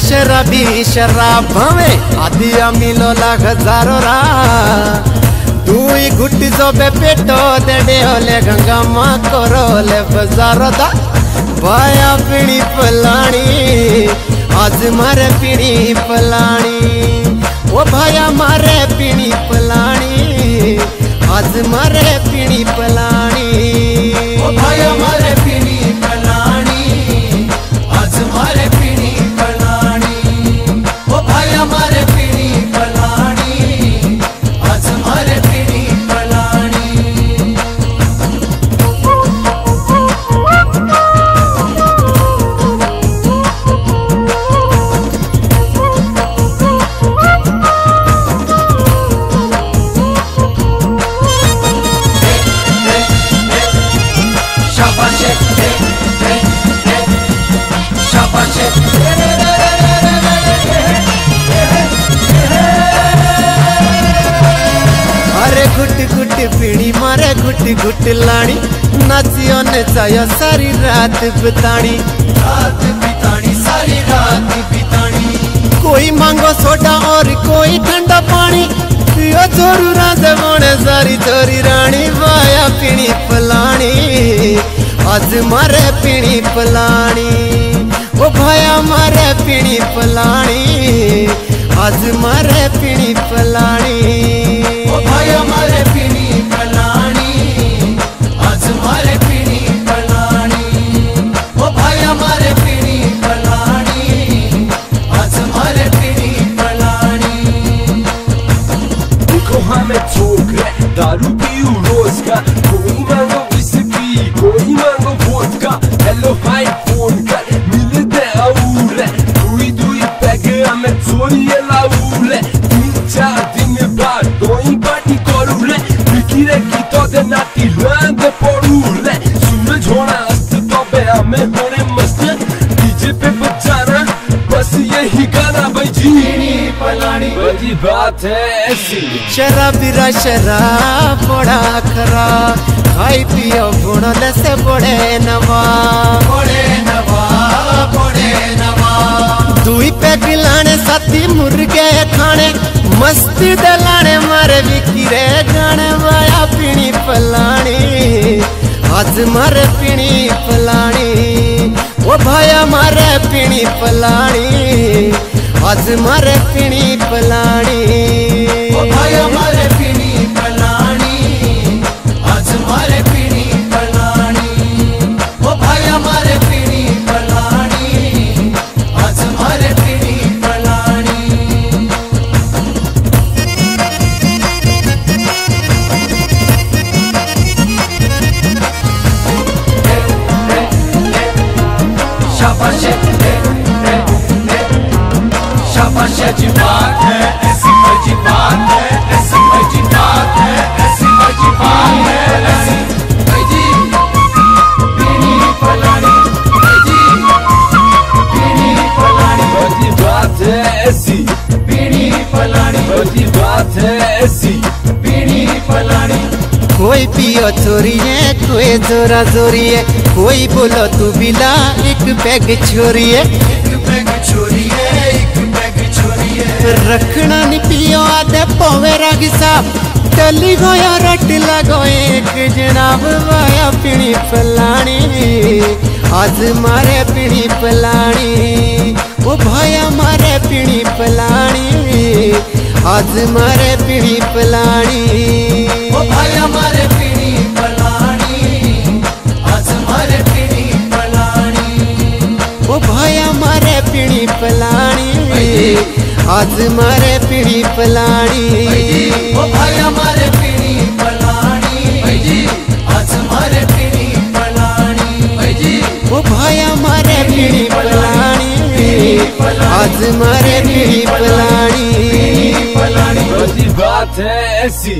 शराबी शराब भावे आदिया मिलो लाख हजारो रा दुई घुट जो बे पेटो दे होले गंगा मा करो ले बजारो दा। बाया पीणी पलानी आज मारे पीणी पलानी गुट गुट लाणी नाचियो ने चायो सारी रात बितानी रात बितानी सारी रात बितानी कोई मांगो सोडा और कोई ठंडा पानी पियो जोरू राधे मोने सारी चोरी रानी वाया पीणी पलानी आज मारे पीणी पलानी ओ भाया मारे पीणी पलानी आज मारे पीणी Palani lucre Dar ubiu rosca Coi mango whisky Coi mango vodka Hello hai vodka Mile de aure Cui dui pegă a mezzorie la ule Mincea din bar Doi bani corule Pichire ghito de nati Lând de porule Sună jona asta tobe a Palani बड़ी बात है ऐसी। शराबीरा शराब बड़ा खरा। खाई पियो गुणले से बड़े नवा। बड़े नवा बड़े नवा। दुई पैग लाने साथी मुर्गे खाने। मस्ती दलाने मारे विकिरे गाने। वाया पीनी पलानी आज मारे पीनी पलानी ओ भाया मारे पीणी पलानी अजमर पिणी पलाणी। कोई पियो चोरिए कोई जोरा जोरिए कोई बोलो तू बिला, एक पैग छोरिए एक पैग छोरी है। एक है रखना नहीं पियो आधे, पोवे रागी साहब। टली गोया, रट लगो एक जनाब वाया पीणी पलानी आज मारे पीणी पलानी ओ भाया मारे पीणी पलानी आज मारे ओ भाई हमारे पीनी पलानी आज हमारे पीनी पलानी ओ मारे पीणी पलानी आज मारे पीणी पलानी ओ भाई हमारे पीनी पलानी आज हमारे पीनी पलानी ओ भाया मारे पीणी पलानी आज मारे पीणी पलानी पलानी बड़ी बात है ऐसी